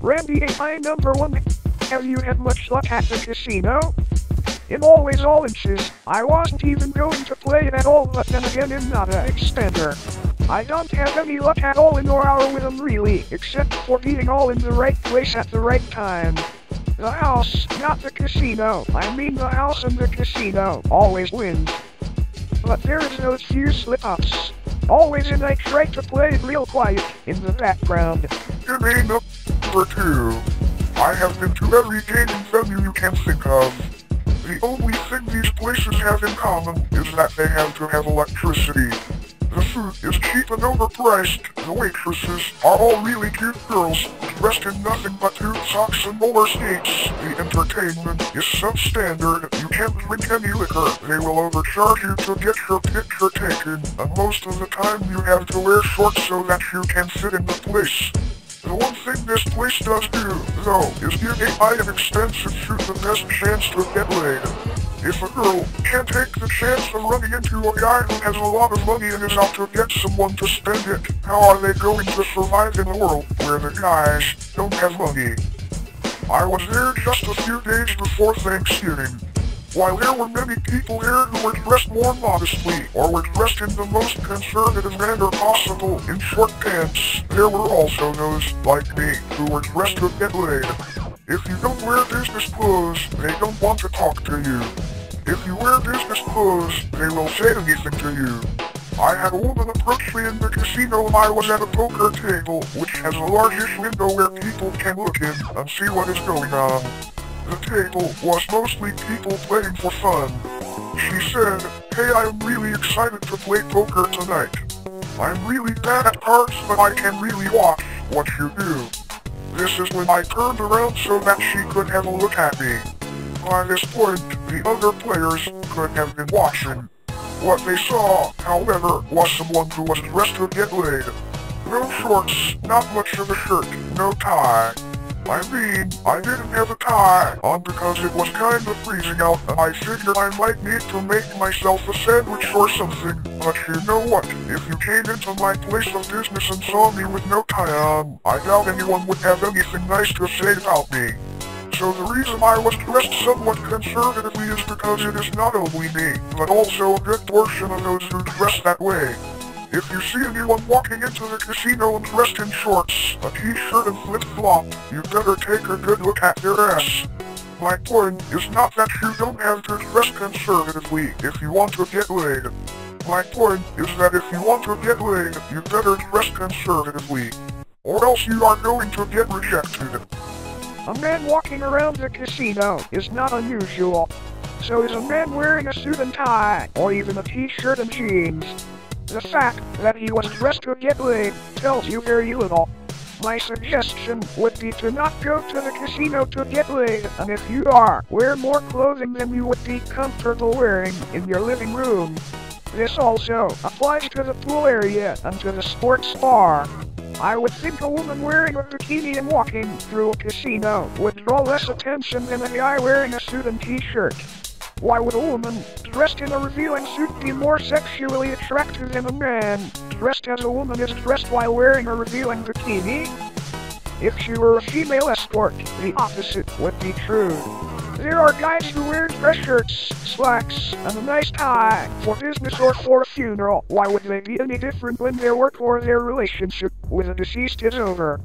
Randy AI number one. Have you had much luck at the casino? In always all inches, I wasn't even going to play it at all, but then again I'm not a extender. I don't have any luck at all in or them really, except for being all in the right place at the right time. The house, not the casino. I mean the house and the casino, always wins. But there is no few slip-ups. Always and I try to play real quiet, in the background. Number two, I have been to every gaming venue you can think of. The only thing these places have in common is that they have to have electricity. The food is cheap and overpriced. The waitresses are all really cute girls, dressed in nothing but tube socks and roller skates. The entertainment is substandard. You can't drink any liquor. They will overcharge you to get your picture taken, and most of the time you have to wear shorts so that you can sit in the place. The one thing this place does do, though, is give AI an extensive shoot the best chance to get laid. If a girl can't take the chance of running into a guy who has a lot of money and is out to get someone to spend it, how are they going to survive in a world where the guys don't have money? I was there just a few days before Thanksgiving. While there were many people here who were dressed more modestly, or were dressed in the most conservative manner possible in short pants, there were also those, like me, who were dressed get laid. If you don't wear business clothes, they don't want to talk to you. If you wear business clothes, they will say anything to you. I had a woman approach me in the casino when I was at a poker table, which has a largish window where people can look in and see what is going on. The table was mostly people playing for fun. She said, Hey, I'm really excited to play poker tonight. I'm really bad at cards, but I can really watch what you do. This is when I turned around so that she could have a look at me. By this point, the other players could have been watching. What they saw, however, was someone who was dressed to get laid. No shorts, not much of a shirt, no tie. I mean, I didn't have a tie on because it was kind of freezing out and I figured I might need to make myself a sandwich or something. But you know what? If you came into my place of business and saw me with no tie on, I doubt anyone would have anything nice to say about me. So the reason I was dressed somewhat conservatively is because it is not only me, but also a good portion of those who dress that way. If you see anyone walking into the casino dressed in shorts, a t-shirt and flip-flop, you better take a good look at their ass. My point is not that you don't have to dress conservatively if you want to get laid. My point is that if you want to get laid, you better dress conservatively. Or else you are going to get rejected. A man walking around the casino is not unusual. So is a man wearing a suit and tie, or even a t-shirt and jeans. The fact that he was dressed to get laid tells you little. My suggestion would be to not go to the casino to get laid, and if you are, wear more clothing than you would be comfortable wearing in your living room. This also applies to the pool area and to the sports bar. I would think a woman wearing a bikini and walking through a casino would draw less attention than a guy wearing a suit and t-shirt. Why would a woman dressed in a revealing suit be more sexually attractive than a man dressed as a woman is dressed while wearing a revealing bikini? If she were a female escort, the opposite would be true. There are guys who wear dress shirts, slacks, and a nice tie for business or for a funeral. Why would they be any different when their work or their relationship with a deceased is over?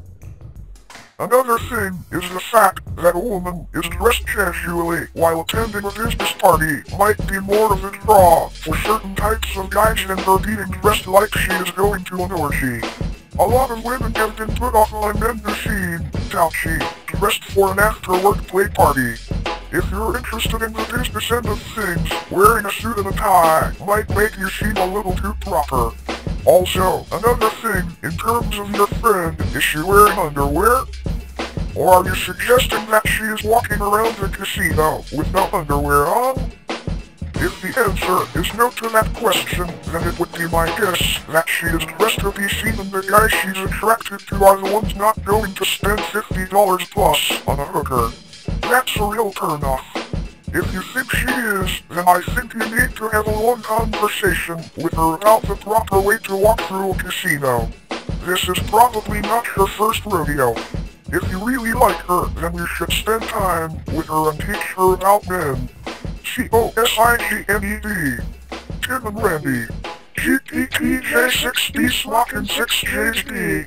Another thing is the fact that a woman is dressed casually while attending a business party might be more of a draw for certain types of guys than her being dressed like she is going to an orgy. A lot of women have been put off by men who seem douchy, dressed for an after-work play party. If you're interested in the business end of things, wearing a suit and a tie might make you seem a little too proper. Also, another thing, in terms of your friend, is she wearing underwear? Or are you suggesting that she is walking around the casino with no underwear on? If the answer is no to that question, then it would be my guess that she is dressed to be seen and the guys she's attracted to are the ones not going to spend $50 plus on a hooker. That's a real turnoff. If you think she is, then I think you need to have a long conversation with her about the proper way to walk through a casino. This is probably not her first rodeo. If you really like her, then you should spend time with her and teach her about men. C-O-S-I-G-N-E-D. Tim and Randy. G-P-T-J-6-D-Smock and 6-J-D.